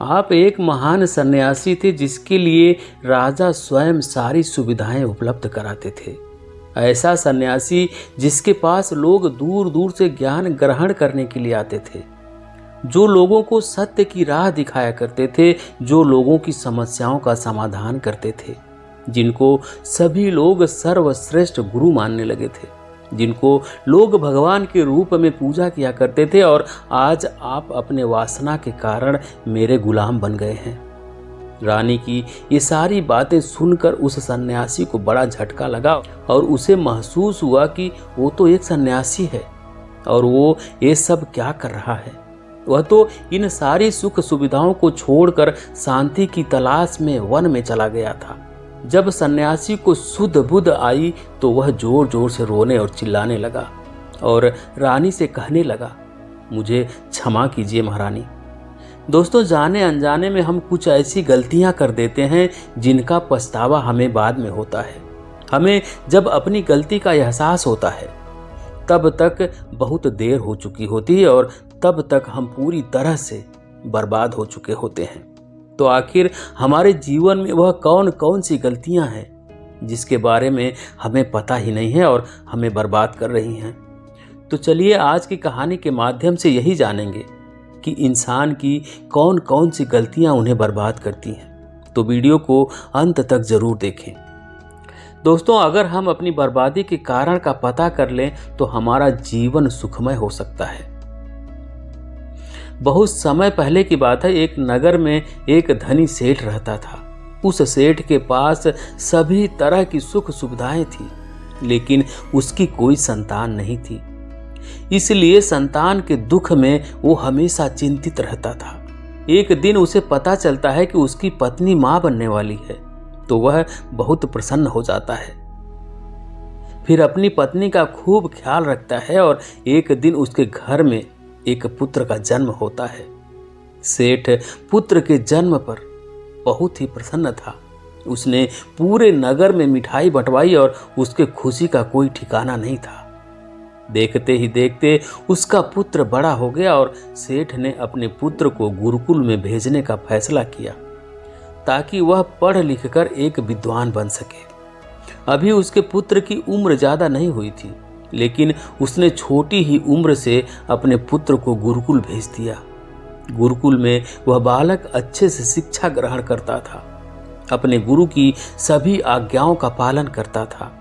आप एक महान सन्यासी थे जिसके लिए राजा स्वयं सारी सुविधाएँ उपलब्ध कराते थे। ऐसा सन्यासी जिसके पास लोग दूर दूर से ज्ञान ग्रहण करने के लिए आते थे, जो लोगों को सत्य की राह दिखाया करते थे, जो लोगों की समस्याओं का समाधान करते थे, जिनको सभी लोग सर्वश्रेष्ठ गुरु मानने लगे थे। जिनको लोग भगवान के रूप में पूजा किया करते थे और आज आप अपने वासना के कारण मेरे गुलाम बन गए हैं। रानी की ये सारी बातें सुनकर उस सन्यासी को बड़ा झटका लगा और उसे महसूस हुआ कि वो तो एक सन्यासी है और वो ये सब क्या कर रहा है। वह तो इन सारी सुख सुविधाओं को छोड़कर शांति की तलाश में वन में चला गया था। जब सन्यासी को शुद्ध बुद्ध आई तो वह ज़ोर ज़ोर से रोने और चिल्लाने लगा और रानी से कहने लगा, मुझे क्षमा कीजिए महारानी। दोस्तों जाने अनजाने में हम कुछ ऐसी गलतियाँ कर देते हैं, जिनका पछतावा हमें बाद में होता है। हमें जब अपनी गलती का एहसास होता है, तब तक बहुत देर हो चुकी होती है और तब तक हम पूरी तरह से बर्बाद हो चुके होते हैं। तो आखिर हमारे जीवन में वह कौन कौन सी गलतियाँ हैं, जिसके बारे में हमें पता ही नहीं है और हमें बर्बाद कर रही हैं? तो चलिए आज की कहानी के माध्यम से यही जानेंगे कि इंसान की कौन कौन सी गलतियाँ उन्हें बर्बाद करती हैं। तो वीडियो को अंत तक ज़रूर देखें। दोस्तों, अगर हम अपनी बर्बादी के कारण का पता कर लें तो हमारा जीवन सुखमय हो सकता है। बहुत समय पहले की बात है, एक नगर में एक धनी सेठ रहता था। उस सेठ के पास सभी तरह की सुख सुविधाएँ थी, लेकिन उसकी कोई संतान नहीं थी। इसलिए संतान के दुख में वो हमेशा चिंतित रहता था। एक दिन उसे पता चलता है कि उसकी पत्नी माँ बनने वाली है तो वह बहुत प्रसन्न हो जाता है। फिर अपनी पत्नी का खूब ख्याल रखता है और एक दिन उसके घर में एक पुत्र का जन्म होता है। सेठ पुत्र के जन्म पर बहुत ही प्रसन्न था। उसने पूरे नगर में मिठाई बंटवाई और उसके खुशी का कोई ठिकाना नहीं था। देखते ही देखते उसका पुत्र बड़ा हो गया और सेठ ने अपने पुत्र को गुरुकुल में भेजने का फैसला किया, ताकि वह पढ़ लिख कर एक विद्वान बन सके। अभी उसके पुत्र की उम्र ज़्यादा नहीं हुई थी। लेकिन उसने छोटी ही उम्र से अपने पुत्र को गुरुकुल भेज दिया। गुरुकुल में वह बालक अच्छे से शिक्षा ग्रहण करता था। अपने गुरु की सभी आज्ञाओं का पालन करता था।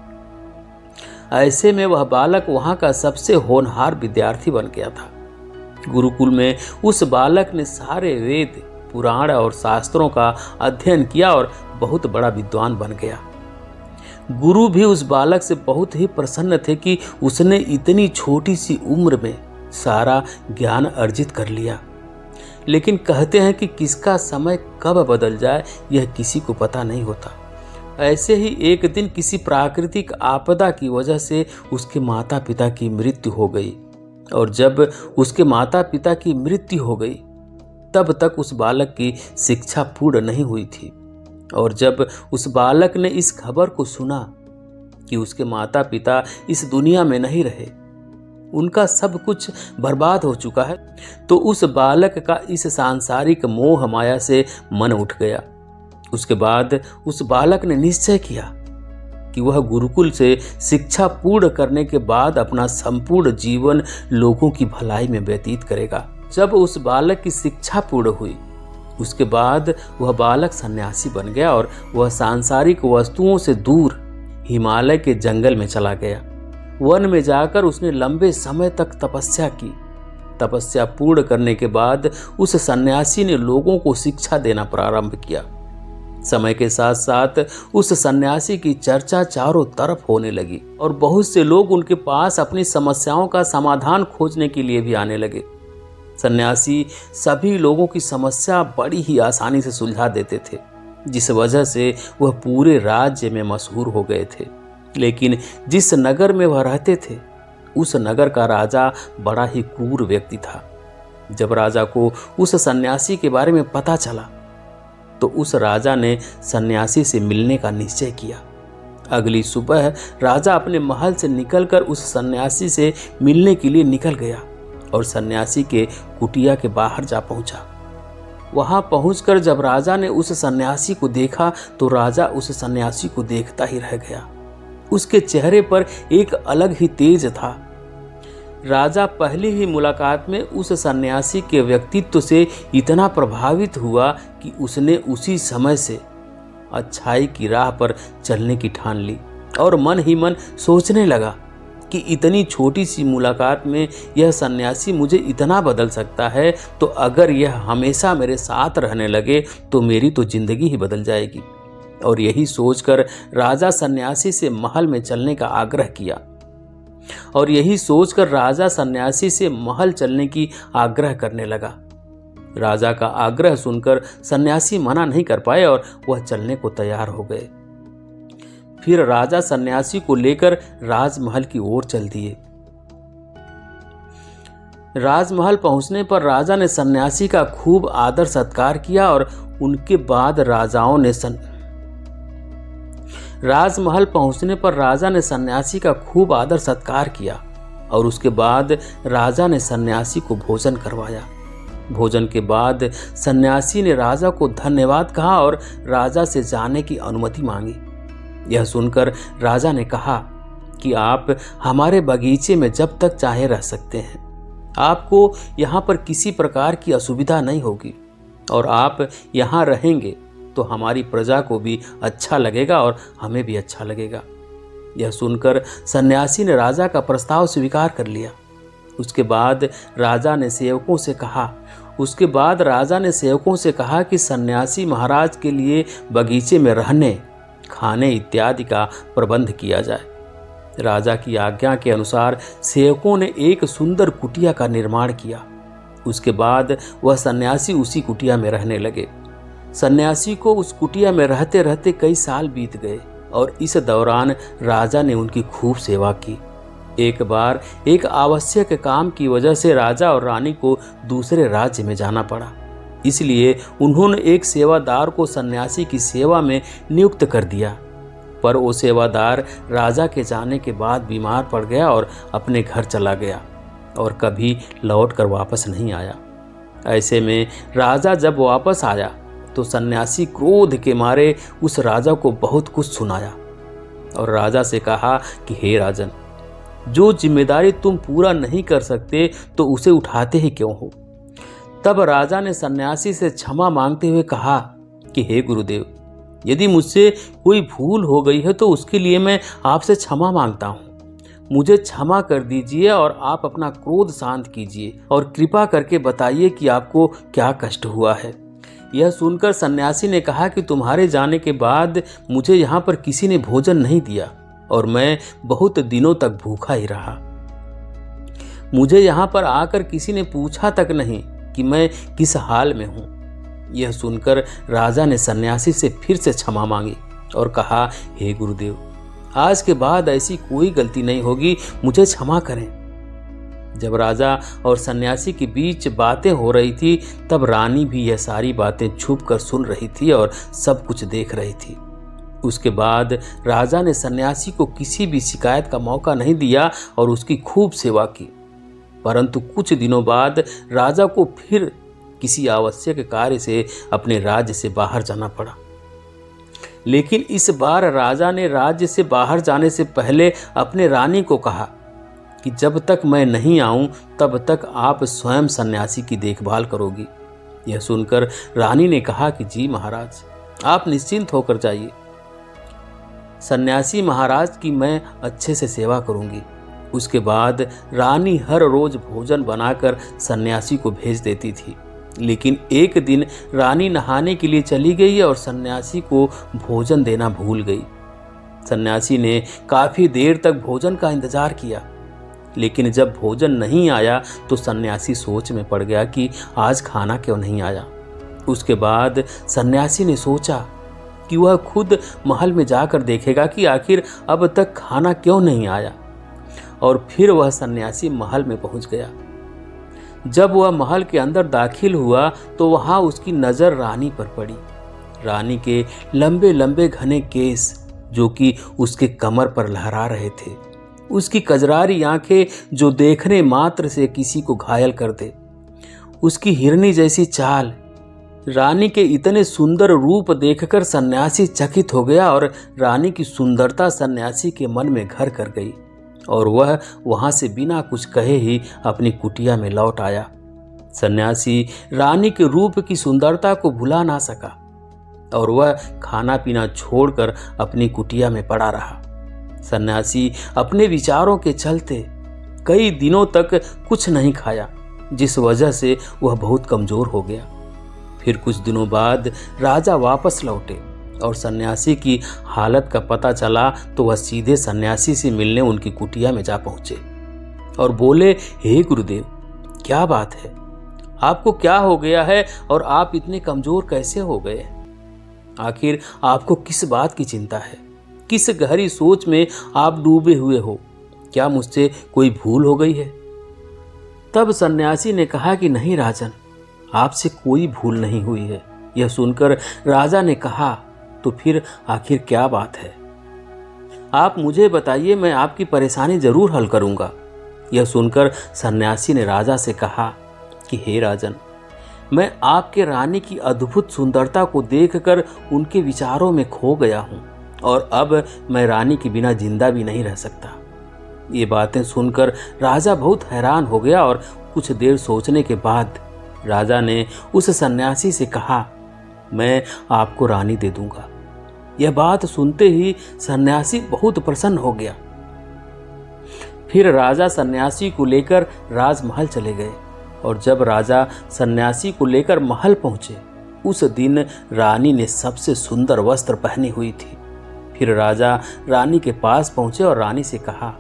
ऐसे में वह बालक वहाँ का सबसे होनहार विद्यार्थी बन गया था। गुरुकुल में उस बालक ने सारे वेद, पुराण और शास्त्रों का अध्ययन किया और बहुत बड़ा विद्वान बन गया। गुरु भी उस बालक से बहुत ही प्रसन्न थे कि उसने इतनी छोटी सी उम्र में सारा ज्ञान अर्जित कर लिया। लेकिन कहते हैं कि किसका समय कब बदल जाए, यह किसी को पता नहीं होता। ऐसे ही एक दिन किसी प्राकृतिक आपदा की वजह से उसके माता पिता की मृत्यु हो गई। और जब उसके माता पिता की मृत्यु हो गई, तब तक उस बालक की शिक्षा पूर्ण नहीं हुई थी। और जब उस बालक ने इस खबर को सुना कि उसके माता पिता इस दुनिया में नहीं रहे, उनका सब कुछ बर्बाद हो चुका है तो उस बालक का इस सांसारिक मोह माया से मन उठ गया। उसके बाद उस बालक ने निश्चय किया कि वह गुरुकुल से शिक्षा पूर्ण करने के बाद अपना संपूर्ण जीवन लोगों की भलाई में व्यतीत करेगा। जब उस बालक की शिक्षा पूर्ण हुई उसके बाद वह बालक सन्यासी बन गया और वह सांसारिक वस्तुओं से दूर हिमालय के जंगल में चला गया। वन में जाकर उसने लंबे समय तक तपस्या की। तपस्या पूर्ण करने के बाद उस सन्यासी ने लोगों को शिक्षा देना प्रारंभ किया। समय के साथ साथ उस सन्यासी की चर्चा चारों तरफ़ होने लगी और बहुत से लोग उनके पास अपनी समस्याओं का समाधान खोजने के लिए भी आने लगे। सन्यासी सभी लोगों की समस्या बड़ी ही आसानी से सुलझा देते थे, जिस वजह से वह पूरे राज्य में मशहूर हो गए थे। लेकिन जिस नगर में वह रहते थे, उस नगर का राजा बड़ा ही क्रूर व्यक्ति था। जब राजा को उस सन्यासी के बारे में पता चला तो उस राजा ने सन्यासी से मिलने का निश्चय किया। अगली सुबह राजा अपने महल से निकलकर उस सन्यासी से मिलने के लिए निकल गया। और सन्यासी के कुटिया के बाहर जा पहुँचा। वहाँ पहुंचकर जब राजा ने उस सन्यासी को देखा तो राजा उस सन्यासी को देखता ही रह गया। उसके चेहरे पर एक अलग ही तेज था। राजा पहली ही मुलाकात में उस सन्यासी के व्यक्तित्व से इतना प्रभावित हुआ कि उसने उसी समय से अच्छाई की राह पर चलने की ठान ली और मन ही मन सोचने लगा कि इतनी छोटी सी मुलाकात में यह सन्यासी मुझे इतना बदल सकता है तो अगर यह हमेशा मेरे साथ रहने लगे तो मेरी तो ज़िंदगी ही बदल जाएगी। और यही सोचकर राजा सन्यासी से महल में चलने का आग्रह किया। और यही सोचकर राजा सन्यासी से महल चलने की आग्रह करने लगा। राजा का आग्रह सुनकर सन्यासी मना नहीं कर पाए और वह चलने को तैयार हो गए। फिर राजा सन्यासी को लेकर राजमहल की ओर चल दिए। राजमहल पहुँचने पर राजा ने सन्यासी का खूब आदर सत्कार किया और उनके बाद राजाओं ने सन राजमहल पहुँचने पर राजा ने सन्यासी का खूब आदर सत्कार किया और उसके बाद राजा ने सन्यासी को भोजन करवाया। भोजन के बाद सन्यासी ने राजा को धन्यवाद कहा और राजा से जाने की अनुमति मांगी। यह सुनकर राजा ने कहा कि आप हमारे बगीचे में जब तक चाहे रह सकते हैं। आपको यहाँ पर किसी प्रकार की असुविधा नहीं होगी और आप यहाँ रहेंगे तो हमारी प्रजा को भी अच्छा लगेगा और हमें भी अच्छा लगेगा। यह सुनकर सन्यासी ने राजा का प्रस्ताव स्वीकार कर लिया। उसके बाद राजा ने सेवकों से कहा, उसके बाद राजा ने सेवकों से कहा कि सन्यासी महाराज के लिए बगीचे में रहने खाने इत्यादि का प्रबंध किया जाए। राजा की आज्ञा के अनुसार सेवकों ने एक सुंदर कुटिया का निर्माण किया। उसके बाद वह सन्यासी उसी कुटिया में रहने लगे। सन्यासी को उस कुटिया में रहते रहते कई साल बीत गए और इस दौरान राजा ने उनकी खूब सेवा की। एक बार एक आवश्यक काम की वजह से राजा और रानी को दूसरे राज्य में जाना पड़ा। इसलिए उन्होंने एक सेवादार को सन्यासी की सेवा में नियुक्त कर दिया। पर वो सेवादार राजा के जाने के बाद बीमार पड़ गया और अपने घर चला गया और कभी लौट कर वापस नहीं आया। ऐसे में राजा जब वापस आया तो सन्यासी क्रोध के मारे उस राजा को बहुत कुछ सुनाया और राजा से कहा कि, हे राजन, जो ज़िम्मेदारी तुम पूरा नहीं कर सकते तो उसे उठाते ही क्यों हो? तब राजा ने सन्यासी से क्षमा मांगते हुए कहा कि हे गुरुदेव, यदि मुझसे कोई भूल हो गई है तो उसके लिए मैं आपसे क्षमा माँगता हूँ। मुझे क्षमा कर दीजिए और आप अपना क्रोध शांत कीजिए और कृपा करके बताइए कि आपको क्या कष्ट हुआ है। यह सुनकर सन्यासी ने कहा कि तुम्हारे जाने के बाद मुझे यहाँ पर किसी ने भोजन नहीं दिया और मैं बहुत दिनों तक भूखा ही रहा। मुझे यहाँ पर आकर किसी ने पूछा तक नहीं कि मैं किस हाल में हूँ। यह सुनकर राजा ने सन्यासी से फिर से क्षमा मांगी और कहा, हे hey गुरुदेव, आज के बाद ऐसी कोई गलती नहीं होगी, मुझे क्षमा करें। जब राजा और सन्यासी के बीच बातें हो रही थी, तब रानी भी यह सारी बातें छुप कर सुन रही थी और सब कुछ देख रही थी। उसके बाद राजा ने सन्यासी को किसी भी शिकायत का मौका नहीं दिया और उसकी खूब सेवा की। परंतु कुछ दिनों बाद राजा को फिर किसी आवश्यक कार्य से अपने राज्य से बाहर जाना पड़ा। लेकिन इस बार राजा ने राज्य से बाहर जाने से पहले अपने रानी को कहा कि जब तक मैं नहीं आऊँ, तब तक आप स्वयं सन्यासी की देखभाल करोगी। यह सुनकर रानी ने कहा कि जी महाराज, आप निश्चिंत होकर जाइए। सन्यासी महाराज की मैं अच्छे से सेवा करूँगी। उसके बाद रानी हर रोज भोजन बनाकर सन्यासी को भेज देती थी। लेकिन एक दिन रानी नहाने के लिए चली गई और सन्यासी को भोजन देना भूल गई। सन्यासी ने काफ़ी देर तक भोजन का इंतज़ार किया। लेकिन जब भोजन नहीं आया तो सन्यासी सोच में पड़ गया कि आज खाना क्यों नहीं आया। उसके बाद सन्यासी ने सोचा कि वह खुद महल में जाकर देखेगा कि आखिर अब तक खाना क्यों नहीं आया। और फिर वह सन्यासी महल में पहुँच गया। जब वह महल के अंदर दाखिल हुआ तो वहाँ उसकी नज़र रानी पर पड़ी। रानी के लंबे लंबे घने केस, जो कि उसके कमर पर लहरा रहे थे। उसकी कजरारी आँखें, जो देखने मात्र से किसी को घायल कर दे। उसकी हिरनी जैसी चाल। रानी के इतने सुंदर रूप देखकर सन्यासी चकित हो गया और रानी की सुंदरता सन्यासी के मन में घर कर गई। और वह वहाँ से बिना कुछ कहे ही अपनी कुटिया में लौट आया। सन्यासी रानी के रूप की सुंदरता को भुला ना सका और वह खाना पीना छोड़कर अपनी कुटिया में पड़ा रहा। सन्यासी अपने विचारों के चलते कई दिनों तक कुछ नहीं खाया, जिस वजह से वह बहुत कमज़ोर हो गया। फिर कुछ दिनों बाद राजा वापस लौटे। और सन्यासी की हालत का पता चला तो वह सीधे सन्यासी से मिलने उनकी कुटिया में जा पहुँचे और बोले, हे गुरुदेव, क्या बात है? आपको क्या हो गया है और आप इतने कमज़ोर कैसे हो गए? आखिर आपको किस बात की चिंता है? किस गहरी सोच में आप डूबे हुए हो? क्या मुझसे कोई भूल हो गई है? तब सन्यासी ने कहा कि, नहीं राजन, आपसे कोई भूल नहीं हुई है। यह सुनकर राजा ने कहा तो फिर आखिर क्या बात है? आप मुझे बताइए, मैं आपकी परेशानी ज़रूर हल करूँगा। यह सुनकर सन्यासी ने राजा से कहा कि, हे राजन, मैं आपके रानी की अद्भुत सुंदरता को देखकर उनके विचारों में खो गया हूँ, और अब मैं रानी के बिना ज़िंदा भी नहीं रह सकता। ये बातें सुनकर राजा बहुत हैरान हो गया और कुछ देर सोचने के बाद राजा ने उस सन्यासी से कहा मैं आपको रानी दे दूँगा। यह बात सुनते ही सन्यासी बहुत प्रसन्न हो गया। फिर राजा सन्यासी को लेकर राजमहल चले गए और जब राजा सन्यासी को लेकर महल पहुँचे, उस दिन रानी ने सबसे सुंदर वस्त्र पहनी हुई थी। फिर राजा रानी के पास पहुँचे और रानी से कहा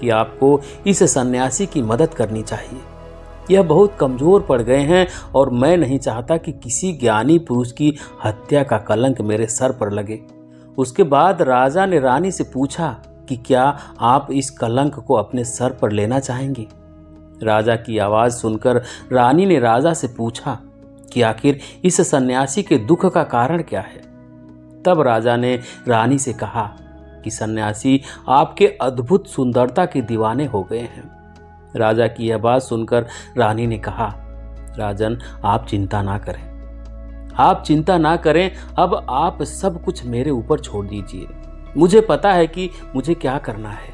कि आपको इस सन्यासी की मदद करनी चाहिए। यह बहुत कमज़ोर पड़ गए हैं और मैं नहीं चाहता कि किसी ज्ञानी पुरुष की हत्या का कलंक मेरे सर पर लगे। उसके बाद राजा ने रानी से पूछा कि क्या आप इस कलंक को अपने सर पर लेना चाहेंगी? राजा की आवाज़ सुनकर रानी ने राजा से पूछा कि आखिर इस सन्यासी के दुख का कारण क्या है? तब राजा ने रानी से कहा कि सन्यासी आपके अद्भुत सुंदरता के दीवाने हो गए हैं। राजा की यह बात सुनकर रानी ने कहा, राजन, आप चिंता ना करें। आप चिंता ना करें, अब आप सब कुछ मेरे ऊपर छोड़ दीजिए। मुझे पता है कि मुझे क्या करना है।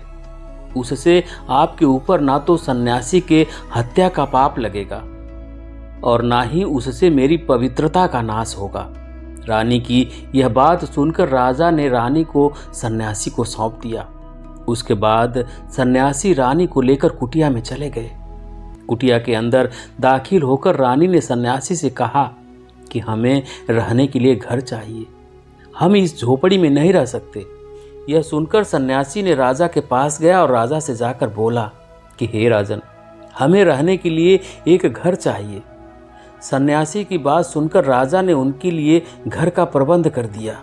उससे आपके ऊपर ना तो सन्यासी के हत्या का पाप लगेगा, और ना ही उससे मेरी पवित्रता का नाश होगा। रानी की यह बात सुनकर राजा ने रानी को सन्यासी को सौंप दिया। उसके बाद सन्यासी रानी को लेकर कुटिया में चले गए। कुटिया के अंदर दाखिल होकर रानी ने सन्यासी से कहा कि हमें रहने के लिए घर चाहिए। हम इस झोपड़ी में नहीं रह सकते। यह सुनकर सन्यासी ने राजा के पास गया और राजा से जाकर बोला कि, हे राजन, हमें रहने के लिए एक घर चाहिए। सन्यासी की बात सुनकर राजा ने उनके लिए घर का प्रबंध कर दिया।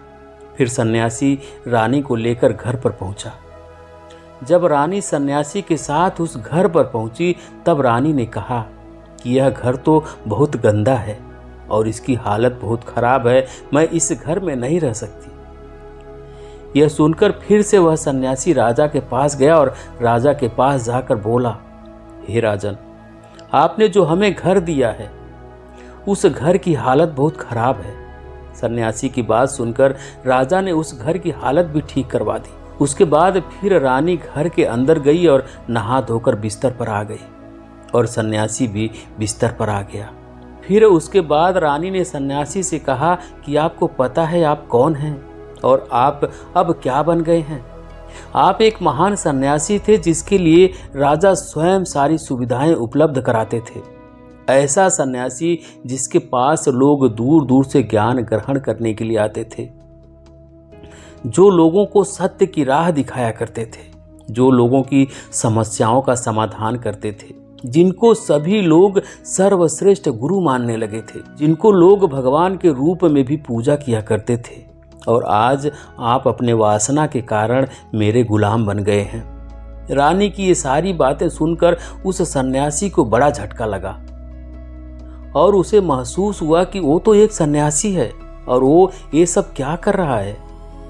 फिर सन्यासी रानी को लेकर घर पर पहुँचा। जब रानी सन्यासी के साथ उस घर पर पहुँची, तब रानी ने कहा कि यह घर तो बहुत गंदा है और इसकी हालत बहुत खराब है, मैं इस घर में नहीं रह सकती। यह सुनकर फिर से वह सन्यासी राजा के पास गया और राजा के पास जाकर बोला, हे राजन, आपने जो हमें घर दिया है, उस घर की हालत बहुत खराब है। सन्यासी की बात सुनकर राजा ने उस घर की हालत भी ठीक करवा दी। उसके बाद फिर रानी घर के अंदर गई और नहा धोकर बिस्तर पर आ गई और सन्यासी भी बिस्तर पर आ गया। फिर उसके बाद रानी ने सन्यासी से कहा कि आपको पता है आप कौन हैं और आप अब क्या बन गए हैं। आप एक महान सन्यासी थे जिसके लिए राजा स्वयं सारी सुविधाएँ उपलब्ध कराते थे। ऐसा सन्यासी जिसके पास लोग दूर दूर से ज्ञान ग्रहण करने के लिए आते थे। जो लोगों को सत्य की राह दिखाया करते थे, जो लोगों की समस्याओं का समाधान करते थे, जिनको सभी लोग सर्वश्रेष्ठ गुरु मानने लगे थे, जिनको लोग भगवान के रूप में भी पूजा किया करते थे, और आज आप अपने वासना के कारण मेरे गुलाम बन गए हैं। रानी की ये सारी बातें सुनकर उस सन्यासी को बड़ा झटका लगा, और उसे महसूस हुआ कि वो तो एक सन्यासी है, और वो ये सब क्या कर रहा है?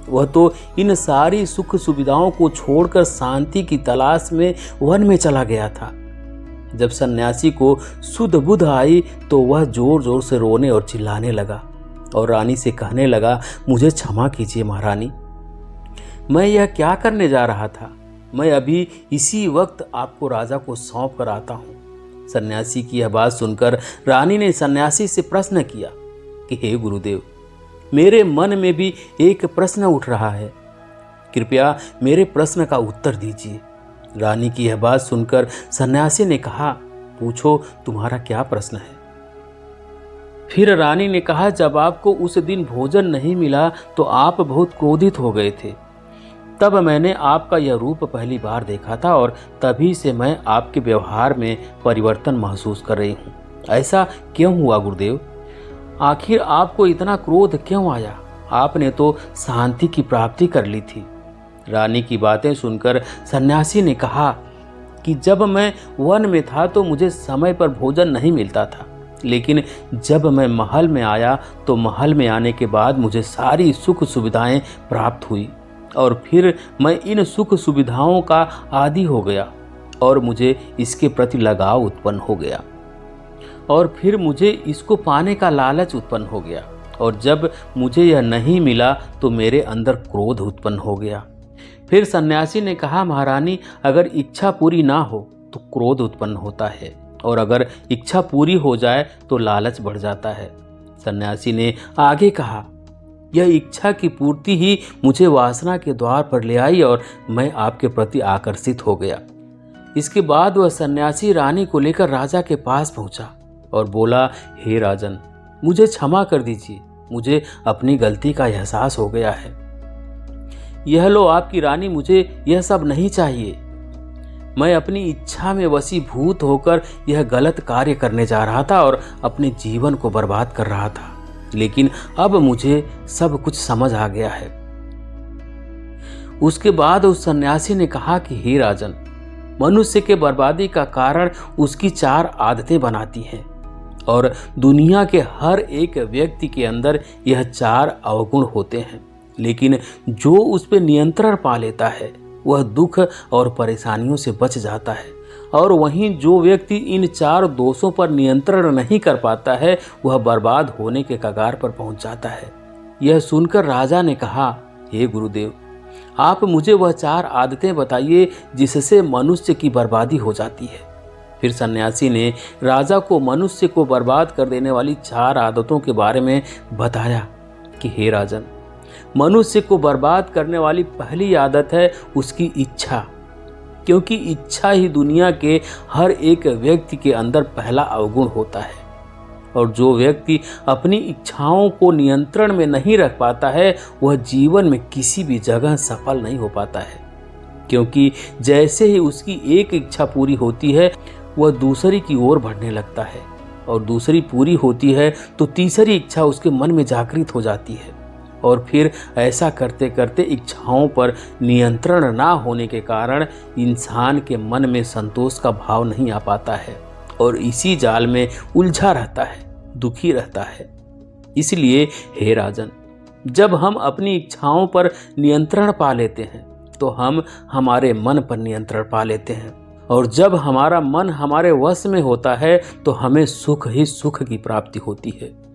वह तो इन सारी सुख सुविधाओं को छोड़कर शांति की तलाश में वन में चला गया था। जब सन्यासी को सुध बुध आई तो वह ज़ोर ज़ोर से रोने और चिल्लाने लगा और रानी से कहने लगा, मुझे क्षमा कीजिए महारानी। मैं यह क्या करने जा रहा था? मैं अभी इसी वक्त आपको राजा को सौंप कर आता हूँ। सन्यासी की यह बात सुनकर रानी ने सन्यासी से प्रश्न किया कि, हे गुरुदेव मेरे मन में भी एक प्रश्न उठ रहा है। कृपया मेरे प्रश्न का उत्तर दीजिए। रानी की यह बात सुनकर सन्यासी ने कहा, पूछो, तुम्हारा क्या प्रश्न है? फिर रानी ने कहा, जब आपको उस दिन भोजन नहीं मिला तो आप बहुत क्रोधित हो गए थे। तब मैंने आपका यह रूप पहली बार देखा था और तभी से मैं आपके व्यवहार में परिवर्तन महसूस कर रही हूँ। ऐसा क्यों हुआ, गुरुदेव? आखिर आपको इतना क्रोध क्यों आया? आपने तो शांति की प्राप्ति कर ली थी। रानी की बातें सुनकर सन्यासी ने कहा कि जब मैं वन में था तो मुझे समय पर भोजन नहीं मिलता था। लेकिन जब मैं महल में आया तो महल में आने के बाद मुझे सारी सुख सुविधाएँ प्राप्त हुई और फिर मैं इन सुख सुविधाओं का आदि हो गया और मुझे इसके प्रति लगाव उत्पन्न हो गया। और फिर मुझे इसको पाने का लालच उत्पन्न हो गया। और जब मुझे यह नहीं मिला तो मेरे अंदर क्रोध उत्पन्न हो गया। फिर सन्यासी ने कहा, महारानी, अगर इच्छा पूरी ना हो तो क्रोध उत्पन्न होता है। और अगर इच्छा पूरी हो जाए तो लालच बढ़ जाता है। सन्यासी ने आगे कहा, यह इच्छा की पूर्ति ही मुझे वासना के द्वार पर ले आई और मैं आपके प्रति आकर्षित हो गया। इसके बाद वह सन्यासी रानी को लेकर राजा के पास पहुँचा। और बोला, हे राजन, मुझे क्षमा कर दीजिए। मुझे अपनी गलती का एहसास हो गया है। यह लो, आपकी रानी मुझे यह सब नहीं चाहिए। मैं अपनी इच्छा में वसीभूत होकर यह गलत कार्य करने जा रहा था और अपने जीवन को बर्बाद कर रहा था। लेकिन अब मुझे सब कुछ समझ आ गया है। उसके बाद उस सन्यासी ने कहा कि, हे राजन, मनुष्य के बर्बादी का कारण उसकी चार आदतें बनाती हैं। और दुनिया के हर एक व्यक्ति के अंदर यह चार अवगुण होते हैं। लेकिन जो उस पर नियंत्रण पा लेता है, वह दुख और परेशानियों से बच जाता है। और वहीं जो व्यक्ति इन चार दोषों पर नियंत्रण नहीं कर पाता है, वह बर्बाद होने के कगार पर पहुँच जाता है। यह सुनकर राजा ने कहा, हे गुरुदेव, आप मुझे वह चार आदतें बताइए जिससे मनुष्य की बर्बादी हो जाती है। फिर सन्यासी ने राजा को मनुष्य को बर्बाद कर देने वाली चार आदतों के बारे में बताया कि हे राजन, मनुष्य को बर्बाद करने वाली पहली आदत है उसकी इच्छा। क्योंकि इच्छा ही दुनिया के हर एक व्यक्ति के अंदर पहला अवगुण होता है। और जो व्यक्ति अपनी इच्छाओं को नियंत्रण में नहीं रख पाता है, वह जीवन में किसी भी जगह सफल नहीं हो पाता है। क्योंकि जैसे ही उसकी एक इच्छा पूरी होती है वह दूसरी की ओर बढ़ने लगता है और दूसरी पूरी होती है तो तीसरी इच्छा उसके मन में जागृत हो जाती है। और फिर ऐसा करते करते इच्छाओं पर नियंत्रण ना होने के कारण इंसान के मन में संतोष का भाव नहीं आ पाता है और इसी जाल में उलझा रहता है, दुखी रहता है। इसलिए हे राजन, जब हम अपनी इच्छाओं पर नियंत्रण पा लेते हैं तो हम हमारे मन पर नियंत्रण पा लेते हैं। और जब हमारा मन हमारे वश में होता है तो हमें सुख ही सुख की प्राप्ति होती है।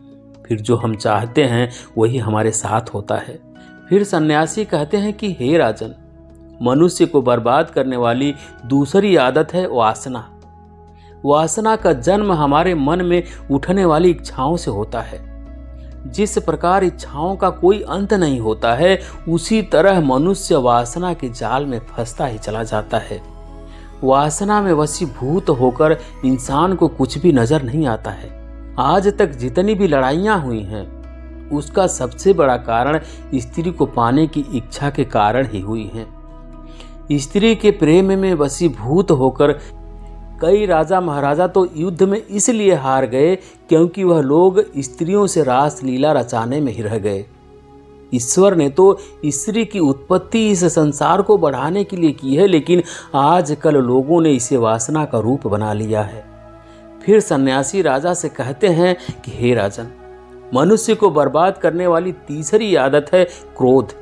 फिर जो हम चाहते हैं, वही हमारे साथ होता है। फिर सन्यासी कहते हैं कि, हे राजन, मनुष्य को बर्बाद करने वाली दूसरी आदत है वासना। वासना का जन्म हमारे मन में उठने वाली इच्छाओं से होता है। जिस प्रकार इच्छाओं का कोई अंत नहीं होता है, उसी तरह मनुष्य वासना के जाल में फंसता ही चला जाता है। वासना में वसीभूत होकर इंसान को कुछ भी नज़र नहीं आता है। आज तक जितनी भी लड़ाइयाँ हुई हैं, उसका सबसे बड़ा कारण स्त्री को पाने की इच्छा के कारण ही हुई है। स्त्री के प्रेम में वसीभूत होकर कई राजा महाराजा तो युद्ध में इसलिए हार गए क्योंकि वह लोग स्त्रियों से रास लीला रचाने में ही रह गए। ईश्वर ने तो स्त्री की उत्पत्ति इस संसार को बढ़ाने के लिए की है, लेकिन आजकल लोगों ने इसे वासना का रूप बना लिया है। फिर सन्यासी राजा से कहते हैं कि, हे राजन, मनुष्य को बर्बाद करने वाली तीसरी आदत है क्रोध।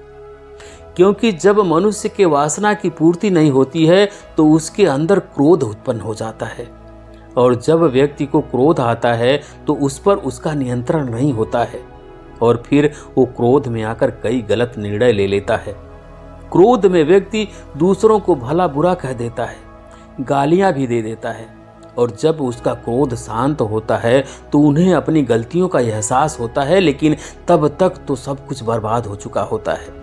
क्योंकि जब मनुष्य के वासना की पूर्ति नहीं होती है तो उसके अंदर क्रोध उत्पन्न हो जाता है। और जब व्यक्ति को क्रोध आता है तो उस पर उसका नियंत्रण नहीं होता है। और फिर वो क्रोध में आकर कई गलत निर्णय ले लेता है। क्रोध में व्यक्ति दूसरों को भला बुरा कह देता है, गालियाँ भी दे देता है। और जब उसका क्रोध शांत होता है तो उन्हें अपनी गलतियों का एहसास होता है, लेकिन तब तक तो सब कुछ बर्बाद हो चुका होता है।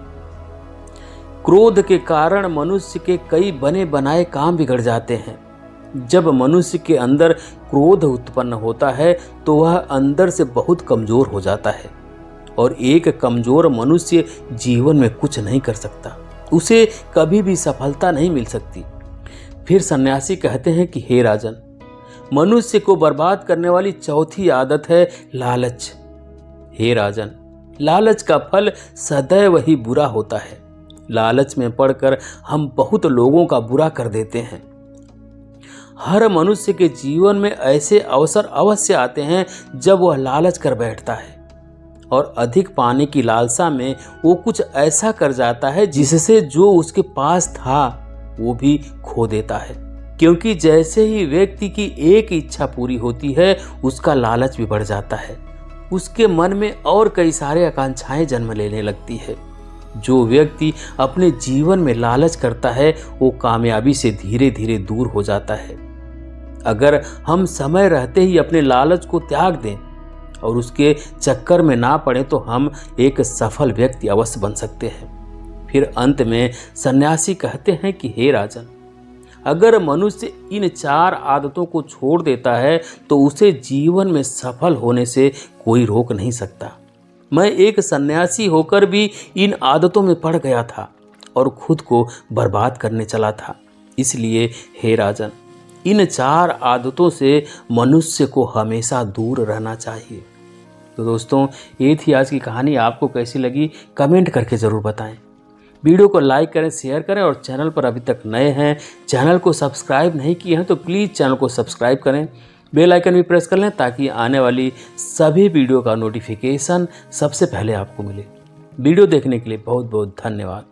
क्रोध के कारण मनुष्य के कई बने बनाए काम बिगड़ जाते हैं। जब मनुष्य के अंदर क्रोध उत्पन्न होता है तो वह अंदर से बहुत कमज़ोर हो जाता है। और एक कमज़ोर मनुष्य जीवन में कुछ नहीं कर सकता। उसे कभी भी सफलता नहीं मिल सकती। फिर सन्यासी कहते हैं कि, हे राजन, मनुष्य को बर्बाद करने वाली चौथी आदत है लालच। हे राजन, लालच का फल सदैव ही बुरा होता है। लालच में पड़कर हम बहुत लोगों का बुरा कर देते हैं। हर मनुष्य के जीवन में ऐसे अवसर अवश्य आते हैं जब वह लालच कर बैठता है। और अधिक पाने की लालसा में वो कुछ ऐसा कर जाता है जिससे जो उसके पास था, वो भी खो देता है। क्योंकि जैसे ही व्यक्ति की एक इच्छा पूरी होती है, उसका लालच भी बढ़ जाता है। उसके मन में और कई सारे आकांक्षाएँ जन्म लेने लगती है। जो व्यक्ति अपने जीवन में लालच करता है, वो कामयाबी से धीरे धीरे दूर हो जाता है। अगर हम समय रहते ही अपने लालच को त्याग दें और उसके चक्कर में ना पड़े तो हम एक सफल व्यक्ति अवश्य बन सकते हैं। फिर अंत में सन्यासी कहते हैं कि, हे राजन, अगर मनुष्य इन चार आदतों को छोड़ देता है तो उसे जीवन में सफल होने से कोई रोक नहीं सकता। मैं एक सन्यासी होकर भी इन आदतों में पड़ गया था और खुद को बर्बाद करने चला था। इसलिए, हे राजन इन चार आदतों से मनुष्य को हमेशा दूर रहना चाहिए। तो दोस्तों, ये थी आज की कहानी। आपको कैसी लगी, कमेंट करके ज़रूर बताएँ। वीडियो को लाइक करें, शेयर करें और चैनल पर अभी तक नए हैं, चैनल को सब्सक्राइब नहीं किए हैं तो प्लीज़ चैनल को सब्सक्राइब करें। बेल आइकन भी प्रेस कर लें ताकि आने वाली सभी वीडियो का नोटिफिकेशन सबसे पहले आपको मिले। वीडियो देखने के लिए बहुत बहुत धन्यवाद।